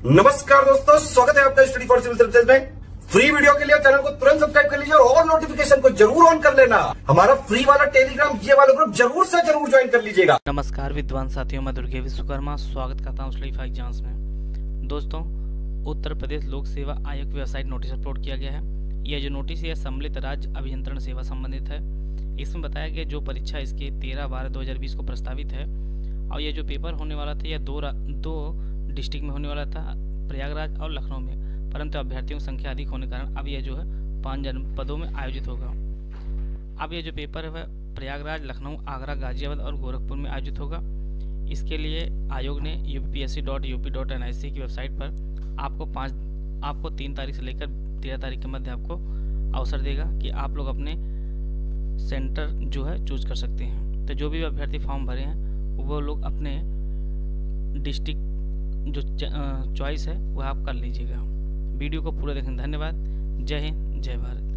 नमस्कार दोस्तों, स्वागत है आपका स्टडी फॉर सिविल सर्विसेज़ में। फ्री वीडियो के लिए चैनल को तुरंत सब्सक्राइब कर लीजिए और नोटिफिकेशन को ज़रूर ऑन कर लेना। हमारा फ्री वाला टेलीग्राम ये वाला ग्रुप ज़रूर से ज़रूर ज्वाइन कर लीजिएगा। नमस्कार विद्वान साथियों, मैं दुर्गे विश्वकर्मा, स्वागत करता हूँ स्टडी फाइव एग्ज़ाम्स में। दोस्तों, उत्तर प्रदेश लोक सेवा आयोग वेबसाइट नोटिस अपलोड किया गया है। यह जो नोटिस है सम्मिलित राज्य अभियंत्रण सेवा संबंधित है। इसमें बताया गया जो परीक्षा इसके तेरह बारह दो को प्रस्तावित है। और यह जो पेपर होने वाला था, यह दो दो डिस्ट्रिक्ट में होने वाला था प्रयागराज और लखनऊ में, परंतु अभ्यर्थियों की संख्या अधिक होने के कारण अब यह जो है पाँच जनपदों में आयोजित होगा। अब यह जो पेपर है, वह प्रयागराज, लखनऊ, आगरा, गाजियाबाद और गोरखपुर में आयोजित होगा। इसके लिए आयोग ने U P S C dot U P dot N I C की वेबसाइट पर आपको पाँच, आपको तीन तारीख से लेकर तेरह तारीख के मध्य आपको अवसर देगा कि आप लोग अपने सेंटर जो है चूज़ कर सकते हैं। तो जो भी अभ्यर्थी फॉर्म भरे हैं, वो लोग अपने डिस्ट्रिक्ट जो चॉइस है, वह आप कर लीजिएगा। वीडियो को पूरा देखें। धन्यवाद। जय हिंद, जय भारत।